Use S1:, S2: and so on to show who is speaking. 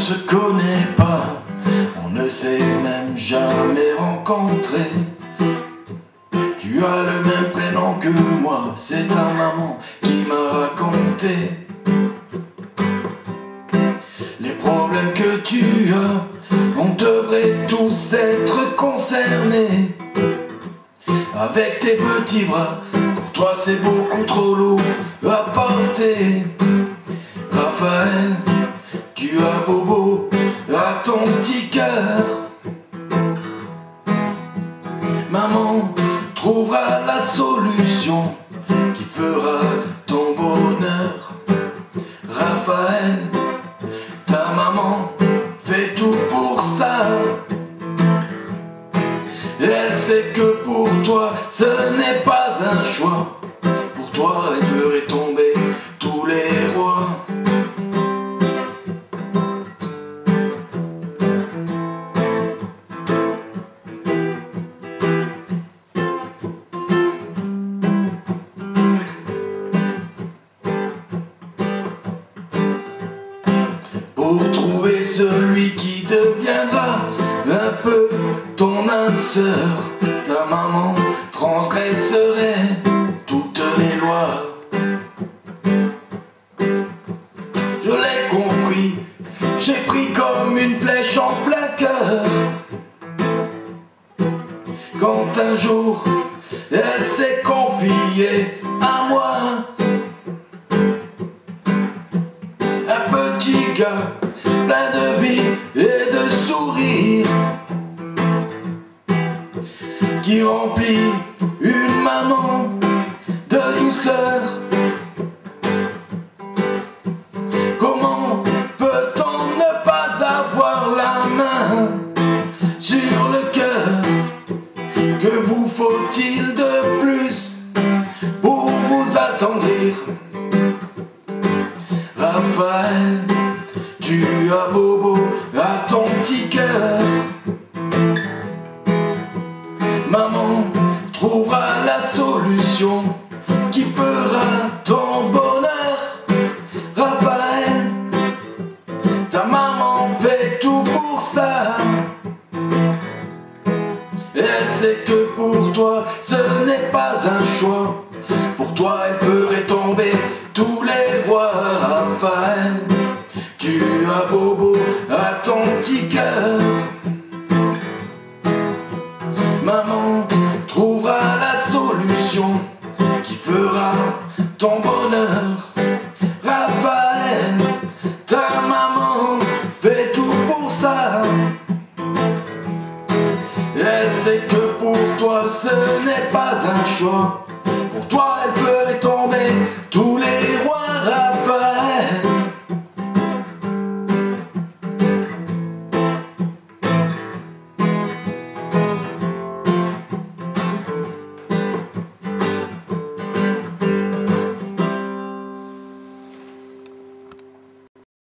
S1: se connaît pas, on ne s'est même jamais rencontré. Tu as le même prénom que moi, c'est ta maman qui m'a raconté les problèmes que tu as. On devrait tous être concernés avec tes petits bras. Pour toi, c'est beaucoup trop lourd à porter. Sait que pour toi ce n'est pas un choix. Pour toi ferait tomber tous les rois. Pour trouver celui qui deviendra un peu ton âme sœur, transgresserait toutes les lois. Je l'ai compris, j'ai pris comme une flèche en plein cœur. Quand un jour elle s'est confiée à moi, un petit gars plein de vie et de sourire qui remplit une maman de douceur. Comment peut-on ne pas avoir la main sur le cœur? Que vous faut-il de plus pour vous attendrir Raphaël, tu as bobo trouvera la solution qui fera ton bonheur. Raphaël, ta maman fait tout pour ça. Elle sait que pour toi ce n'est pas un choix. Pour toi elle ferait tomber tous les rois. Raphaël, ton bonheur. Raphaël, ta maman fait tout pour ça. Elle sait que pour toi ce n'est pas un choix. Pour toi elle